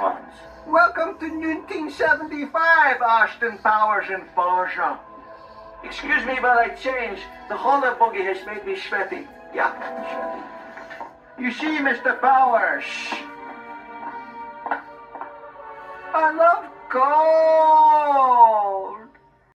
times. Welcome to 1975, Austin Powers and Forza. Excuse me, but I changed. The Honda buggy has made me sweaty. Yeah, sweaty. You see, Mr. Powers, I love gold.